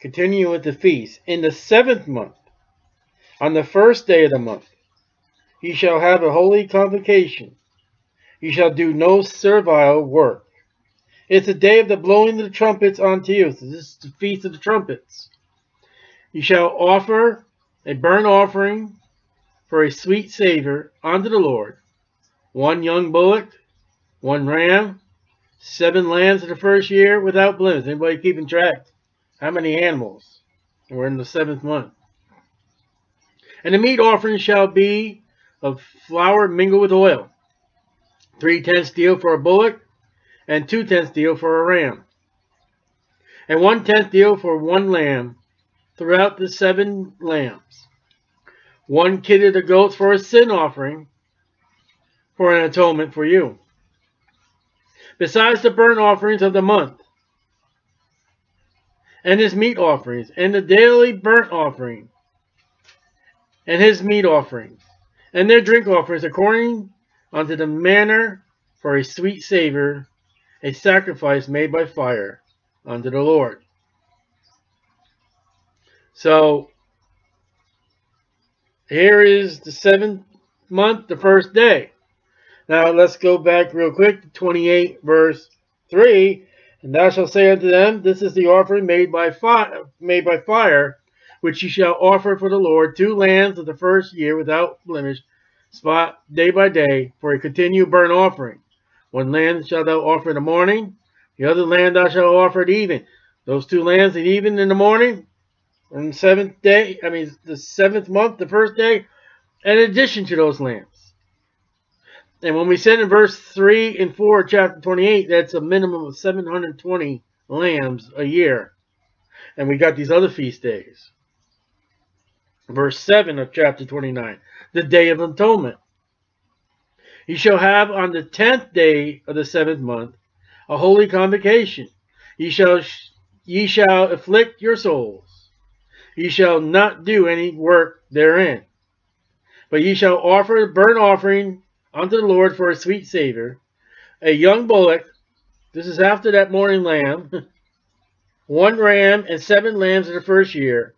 Continue with the feast. In the seventh month, on the first day of the month, you shall have a holy convocation. You shall do no servile work. It's the day of the blowing of the trumpets unto you. This is the feast of the trumpets. You shall offer a burnt offering for a sweet savor unto the Lord. One young bullock, one ram, seven lambs of the first year without blemish. Anybody keeping track? How many animals? We're in the seventh month. And the meat offering shall be of flour mingled with oil, three tenths deal for a bullock, and two tenths deal for a ram, and one tenth deal for one lamb throughout the seven lambs, one kid of the goats for a sin offering, for an atonement for you. Besides the burnt offerings of the month, and his meat offerings, and the daily burnt offering, and his meat offerings, and their drink offerings according unto the manner for a sweet savor, a sacrifice made by fire unto the Lord. So here is the seventh month, the first day. Now let's go back real quick to 28 verse 3. And thou shalt say unto them, This is the offering made by fire, made by fire which ye shall offer for the Lord, two lambs of the first year without blemish, spot day by day, for a continued burnt offering. One lamb shalt thou offer in the morning, the other lamb thou shalt offer at even. Those two lambs at even in the morning, on the seventh day, I mean the seventh month, the first day, in addition to those lambs. And when we said in verse 3 and 4, chapter 28, that's a minimum of 720 lambs a year. And we got these other feast days verse 7 of chapter 29, the day of atonement. Ye shall have on the tenth day of the seventh month a holy convocation. Ye shall, ye shall afflict your souls. Ye shall not do any work therein. But ye shall offer a burnt offering unto the Lord for a sweet savor, a young bullock, this is after that morning lamb, one ram and seven lambs of the first year,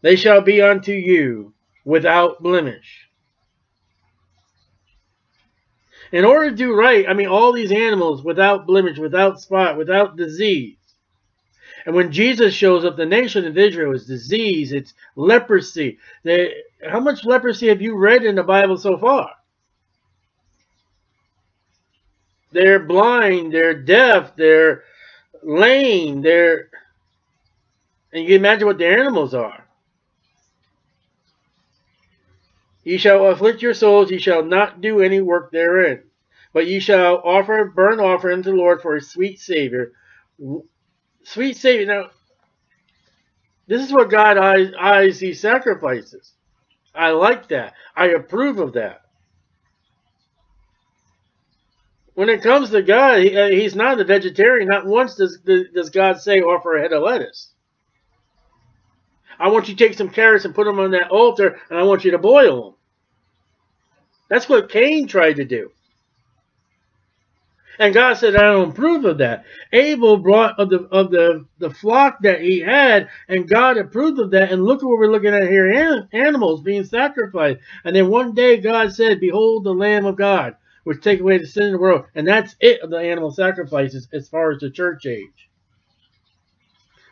they shall be unto you without blemish. In order to do right, I mean, all these animals without blemish, without spot, without disease. And when Jesus shows up, the nation of Israel is disease, it's leprosy. They, how much leprosy have you read in the Bible so far? They're blind, they're deaf, they're lame, they're... And you imagine what the animals are. Ye shall afflict your souls, ye shall not do any work therein. But ye shall offer burnt offering to the Lord for a sweet Savior. Sweet Savior. Now, this is what God eyes, eyes these sacrifices. I like that. I approve of that. When it comes to God, he, uh, he's not a vegetarian. Not once does, does God say offer a head of lettuce. I want you to take some carrots and put them on that altar, and I want you to boil them. That's what Cain tried to do. And God said, I don't approve of that. Abel brought of the of the, the flock that he had, and God approved of that. And look at what we're looking at here animals being sacrificed. And then one day God said, Behold the Lamb of God, which take away the sin of the world. And that's it of the animal sacrifices as far as the church age.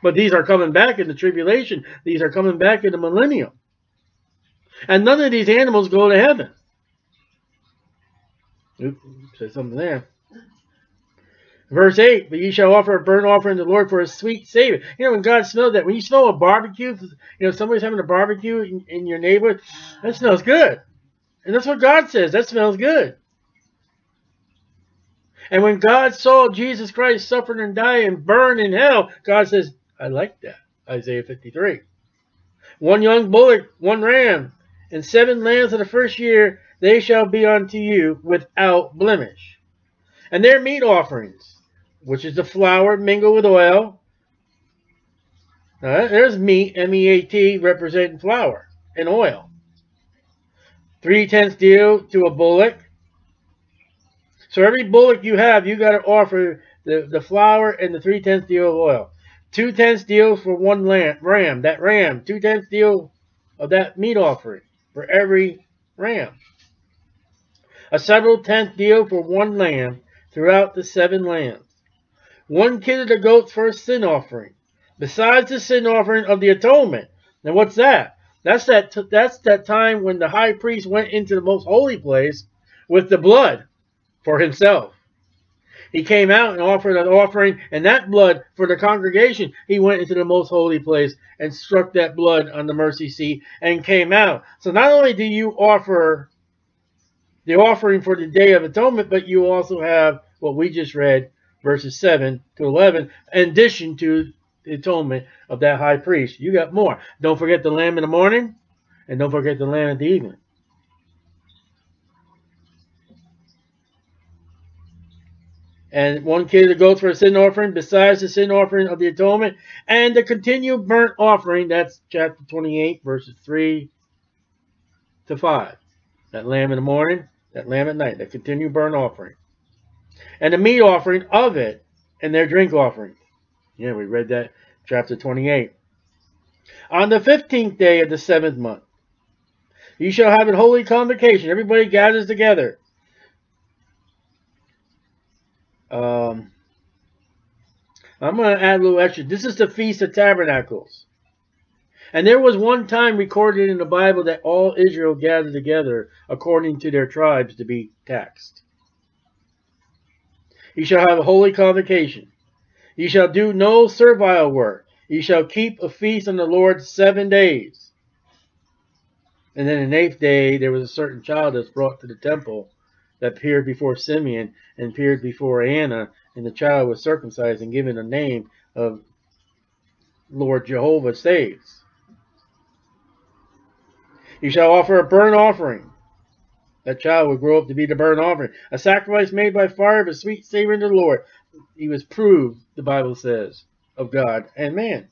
But these are coming back in the tribulation. These are coming back in the millennium. And none of these animals go to heaven. Oops, said something there. Verse 8, but ye shall offer a burnt offering to the Lord for a sweet savor. You know, when God smells that, when you smell a barbecue, you know, somebody's having a barbecue in, in your neighborhood, that smells good. And that's what God says. That smells good. And when God saw Jesus Christ suffer and die and burn in hell, God says, I like that. Isaiah 53. One young bullock, one ram, and seven lambs of the first year, they shall be unto you without blemish. And their meat offerings, which is the flour mingled with oil. Now, there's meat, M-E-A-T, representing flour and oil. Three-tenths deal to a bullock. So every bullock you have, you got to offer the, the flour and the three-tenths deal of oil. Two-tenths deal for one lamb, ram. That ram, two-tenths deal of that meat offering for every ram. A several tenth deal for one lamb throughout the seven lambs one kid of the goats for a sin offering, besides the sin offering of the atonement. Now what's that? That's that that's that time when the high priest went into the most holy place with the blood for himself. He came out and offered an offering, and that blood for the congregation, he went into the most holy place and struck that blood on the mercy seat and came out. So not only do you offer the offering for the Day of Atonement, but you also have what we just read, verses 7 to 11, in addition to the atonement of that high priest. You got more. Don't forget the lamb in the morning, and don't forget the lamb in the evening. And one kid that goes for a sin offering, besides the sin offering of the atonement, and the continued burnt offering, that's chapter 28, verses 3 to 5. That lamb in the morning, that lamb at night, that continued burnt offering and the meat offering of it, and their drink offering. Yeah, we read that chapter 28. On the 15th day of the seventh month, you shall have a holy convocation. Everybody gathers together. Um, I'm going to add a little extra. This is the Feast of Tabernacles. And there was one time recorded in the Bible that all Israel gathered together according to their tribes to be taxed. Ye shall have a holy convocation. Ye shall do no servile work. Ye shall keep a feast on the Lord seven days. And then the eighth day there was a certain child that's brought to the temple that appeared before Simeon and appeared before Anna, and the child was circumcised and given a name of Lord Jehovah saves. You shall offer a burnt offering that child would grow up to be the burnt offering, a sacrifice made by fire of a sweet savor to the Lord. He was proved, the Bible says, of God and man.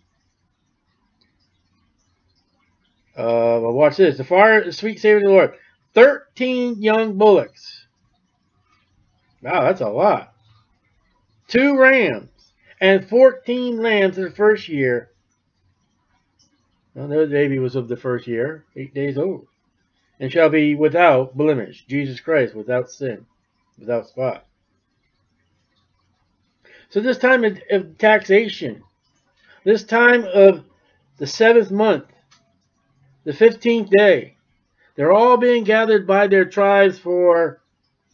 Uh, watch this. The fire, the sweet savor to the Lord. 13 young bullocks. Wow, that's a lot. Two rams and 14 lambs in the first year. Well, the baby was of the first year, eight days old. And shall be without blemish, Jesus Christ, without sin, without spot. So this time of taxation, this time of the seventh month, the 15th day, they're all being gathered by their tribes for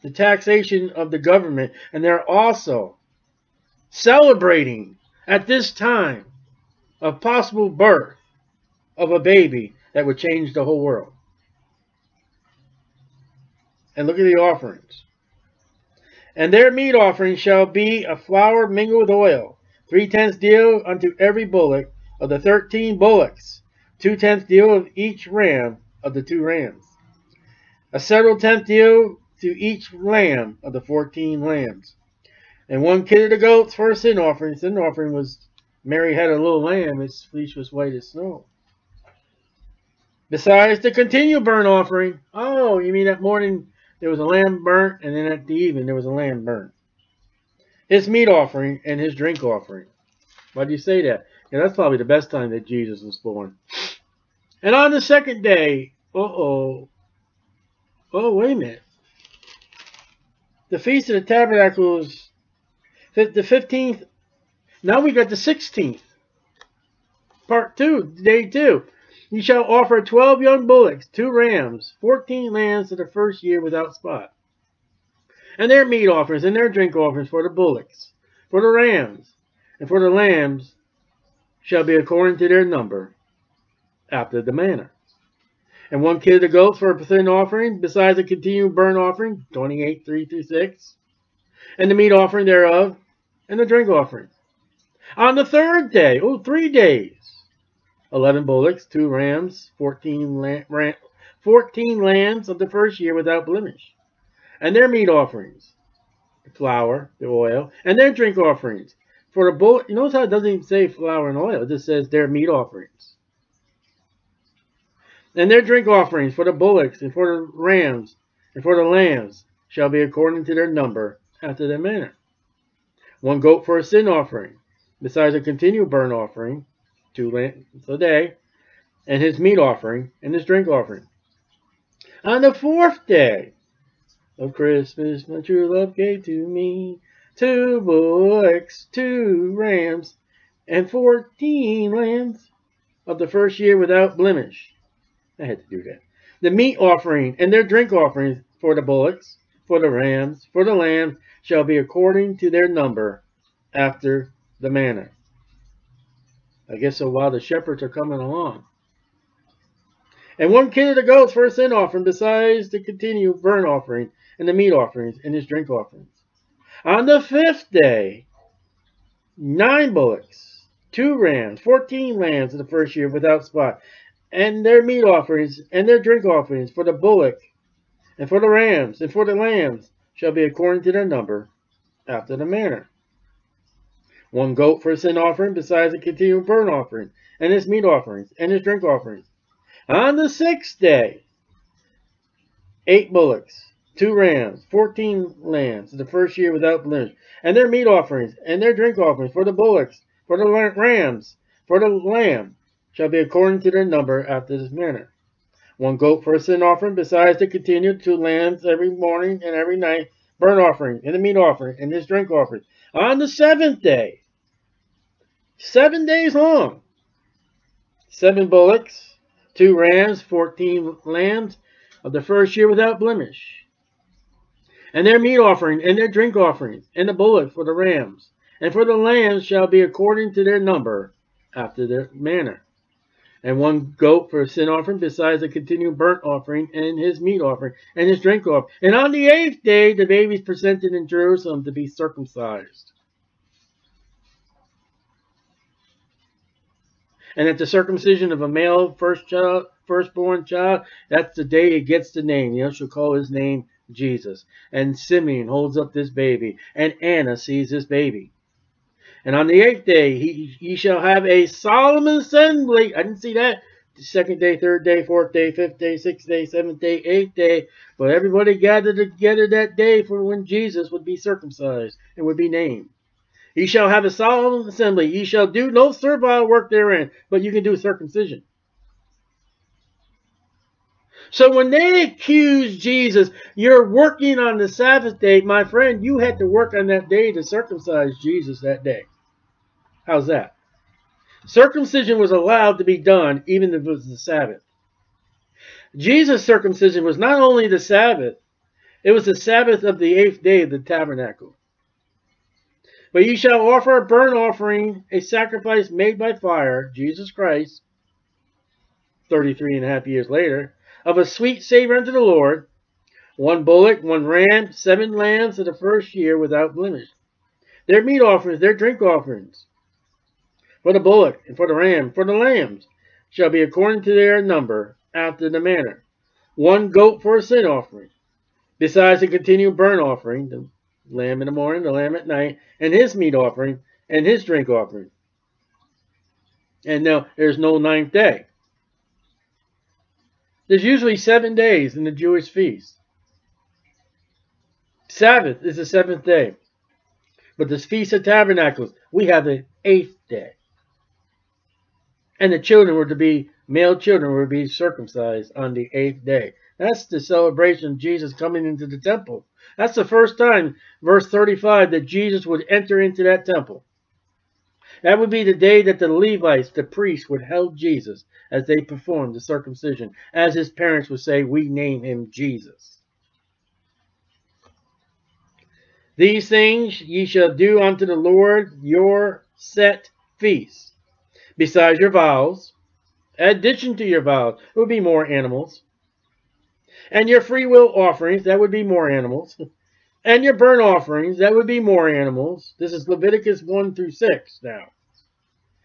the taxation of the government, and they're also celebrating at this time of possible birth of a baby that would change the whole world. And look at the offerings. And their meat offering shall be a flour mingled with oil, three tenths deal unto every bullock of the thirteen bullocks, two tenths deal of each ram of the two rams, a several tenth deal to each lamb of the fourteen lambs, and one kid of the goats for a sin offering. Sin offering was Mary had a little lamb; its fleece was white as snow. Besides the continual burnt offering. Oh, you mean that morning there was a lamb burnt, and then at the evening there was a lamb burnt. His meat offering and his drink offering. Why do you say that? Yeah, that's probably the best time that Jesus was born. And on the second day, uh-oh, oh, wait a minute. The Feast of the Tabernacles, the 15th, now we got the 16th. part 2, day 2. You shall offer 12 young bullocks, two rams, 14 lambs of the first year without spot. And their meat offerings and their drink offerings for the bullocks, for the rams, and for the lambs shall be according to their number, after the manner. And one kid of goats for a sin offering, besides a continued burnt offering, 28, 3 through 6. And the meat offering thereof, and the drink offering. On the third day, oh, three days, 11 bullocks, two rams, 14, lam, ram, 14 lambs of the first year without blemish. And their meat offerings, the flour, the oil, and their drink offerings. For the bull, you notice how it doesn't even say flour and oil. It just says their meat offerings. And their drink offerings for the bullocks and for the rams and for the lambs shall be according to their number after their manner. One goat for a sin offering, besides a continual burnt offering, two lambs a day, and his meat offering and his drink offering. On the fourth day of Christmas, my true love gave to me two bullocks, two rams, and fourteen lambs of the first year without blemish. I had to do that. The meat offering and their drink offerings for the bullocks, for the rams, for the lambs, shall be according to their number after the manner. I guess so while the shepherds are coming along. And one kid of the goats for a sin offering, besides the continued burnt offering, and the meat offerings, and his drink offerings. On the fifth day, nine bullocks, two rams, fourteen lambs of the first year without spot, and their meat offerings, and their drink offerings for the bullock, and for the rams, and for the lambs, shall be according to their number, after the manner one goat for a sin offering, besides a continual burnt offering, and his meat offerings, and his drink offerings. On the sixth day, eight bullocks, two rams, fourteen lambs, the first year without blemish, and their meat offerings, and their drink offerings for the bullocks, for the rams, for the lamb, shall be according to their number after this manner. One goat for a sin offering, besides the continued two lambs every morning and every night, burnt offering, and the meat offering, and his drink offering. On the seventh day, Seven days long. Seven bullocks, two rams, fourteen lambs of the first year without blemish. And their meat offering and their drink offerings, and the bullock for the rams, and for the lambs shall be according to their number, after their manner. And one goat for a sin offering, besides the continued burnt offering, and his meat offering, and his drink offering. And on the eighth day the babies presented in Jerusalem to be circumcised. And at the circumcision of a male first child, firstborn child, that's the day he gets the name. You she'll call his name Jesus. And Simeon holds up this baby, and Anna sees this baby. And on the eighth day, he, he shall have a solemn assembly. I didn't see that. Second day, third day, fourth day, fifth day, sixth day, seventh day, eighth day. But everybody gathered together that day for when Jesus would be circumcised and would be named. Ye shall have a solemn assembly. Ye shall do no servile work therein, but you can do circumcision. So when they accuse Jesus, you're working on the Sabbath day, my friend, you had to work on that day to circumcise Jesus that day. How's that? Circumcision was allowed to be done even if it was the Sabbath. Jesus' circumcision was not only the Sabbath, it was the Sabbath of the eighth day of the tabernacle. But ye shall offer a burnt offering, a sacrifice made by fire, Jesus Christ, 33 and a half years later, of a sweet savor unto the Lord, one bullock, one ram, seven lambs of the first year without blemish. Their meat offerings, their drink offerings, for the bullock and for the ram, for the lambs, shall be according to their number, after the manner. One goat for a sin offering, besides the continual burnt offering, the lamb in the morning, the lamb at night, and his meat offering, and his drink offering. And now there's no ninth day. There's usually seven days in the Jewish feast. Sabbath is the seventh day. But this Feast of Tabernacles, we have the eighth day. And the children were to be, male children were to be circumcised on the eighth day. That's the celebration of Jesus coming into the temple. That's the first time, verse 35, that Jesus would enter into that temple. That would be the day that the Levites, the priests, would help Jesus as they performed the circumcision. As his parents would say, we name him Jesus. These things ye shall do unto the Lord your set feasts, besides your vows, addition to your vows, it would be more animals. And your free will offerings, that would be more animals. And your burnt offerings, that would be more animals. This is Leviticus 1 through 6 now.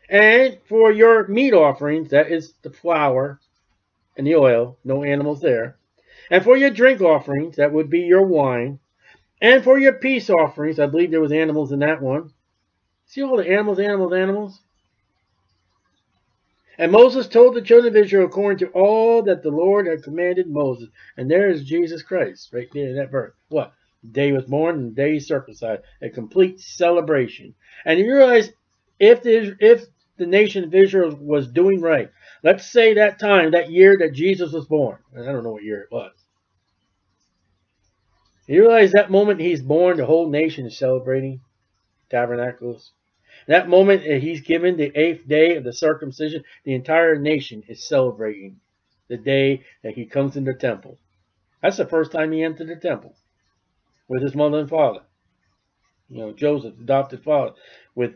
And for your meat offerings, that is the flour and the oil, no animals there. And for your drink offerings, that would be your wine. And for your peace offerings, I believe there was animals in that one. See all the animals, animals, animals? And Moses told the children of Israel according to all that the Lord had commanded Moses. And there is Jesus Christ, right there in that verse. What? The day was born and the day circumcised. A complete celebration. And you realize if the, if the nation of Israel was doing right, let's say that time, that year that Jesus was born. I don't know what year it was. You realize that moment he's born, the whole nation is celebrating tabernacles. That moment that he's given the eighth day of the circumcision, the entire nation is celebrating the day that he comes in the temple. That's the first time he entered the temple with his mother and father. You know, Joseph, adopted father, with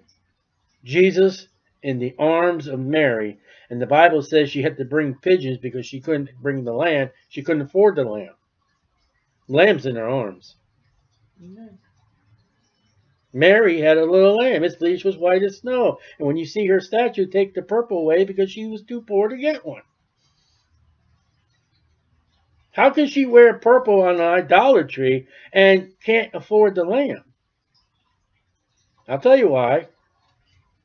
Jesus in the arms of Mary. And the Bible says she had to bring pigeons because she couldn't bring the lamb. She couldn't afford the lamb. Lamb's in her arms. Amen. Mary had a little lamb. Its fleece was white as snow. And when you see her statue, take the purple away because she was too poor to get one. How can she wear purple on an idolatry and can't afford the lamb? I'll tell you why.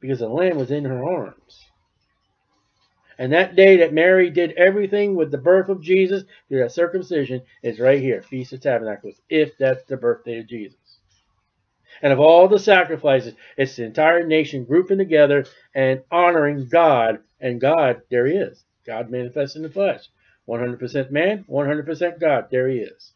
Because the lamb was in her arms. And that day that Mary did everything with the birth of Jesus through that circumcision is right here, Feast of Tabernacles, if that's the birthday of Jesus. And of all the sacrifices, it's the entire nation grouping together and honoring God. And God, there he is. God manifest in the flesh. 100% man, 100% God. There he is.